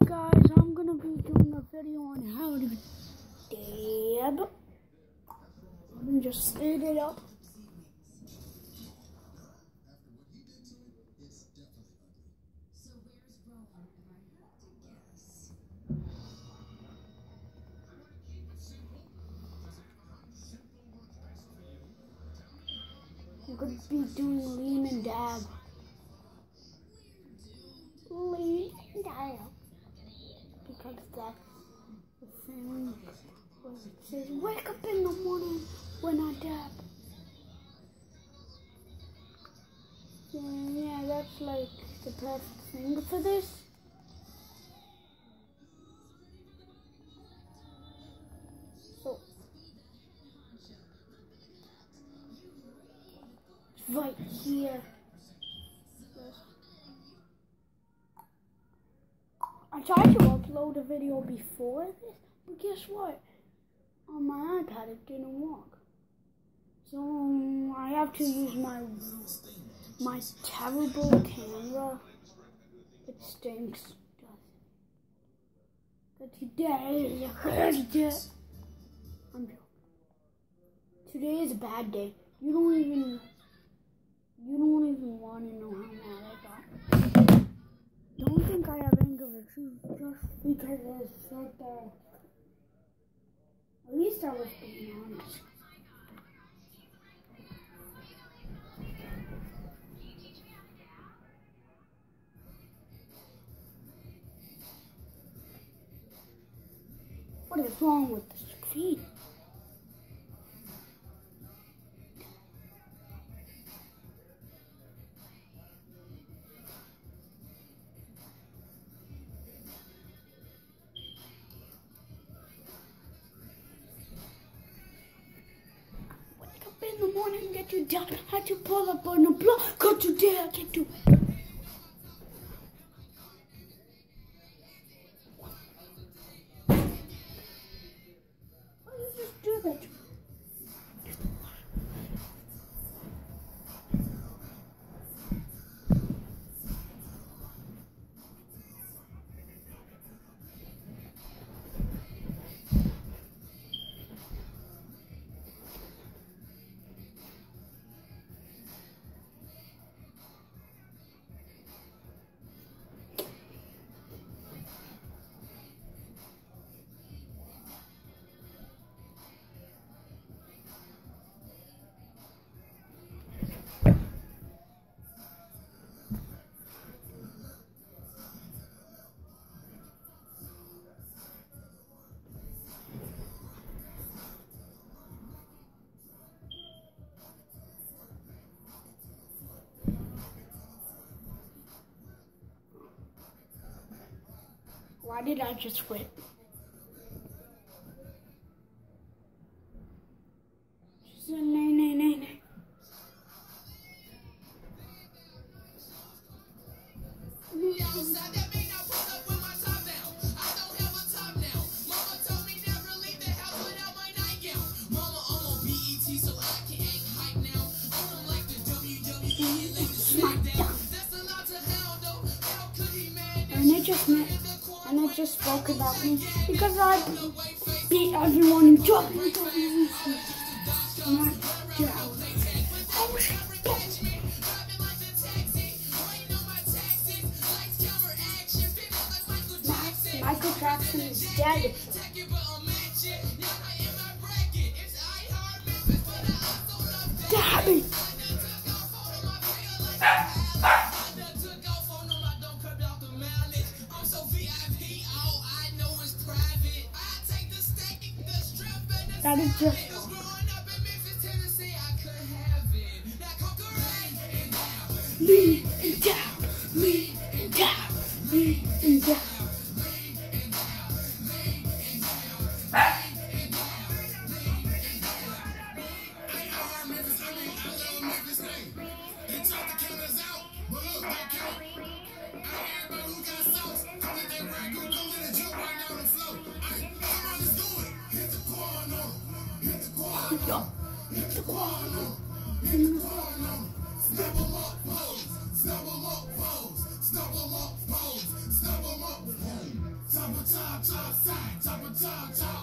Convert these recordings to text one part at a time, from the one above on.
up, guys? I'm gonna be doing a video on how to dab. I'm just speed it up. I'm gonna be doing lean and dab. Lean and dab. Because that's thing where it says wake up in the morning when I dab. Yeah, yeah, that's like the perfect thing for this. So right here. I tried to upload a video before this, but guess what? On my iPad it didn't work. So um, I have to use my my terrible camera. It stinks. But today, I'm joking. Today is a bad day. You don't even you don't even want to know how mad I think I have anger issues just because I said that. At least I was being honest. What is wrong with the screen? The morning, get you down. Had to pull up on the block, you there, I can do it. Why did I just quit? She said, nay, nay, nay, nay. Just met, and they just spoke about me because I beat everyone in WWE. SmackDown. I was pissed. Driving like a That is just Victoria. Victoria. up, Snap them up, pose. Snap em up, pose. Snap em up, pose. Snap em up, boom. Chopper, chop, chop, sack. Chopper, chop, chop.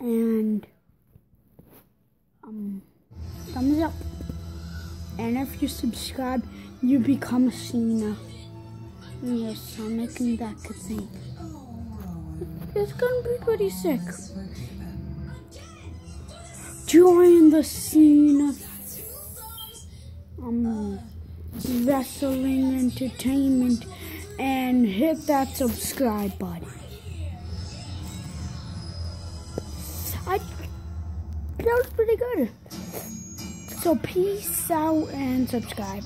And um thumbs up. And if you subscribe, you become a Cena. Yes, I'm making that good thing. It's gonna be pretty sick. Join the scene of um, wrestling entertainment and hit that subscribe button. I, that was pretty good. So peace out and subscribe.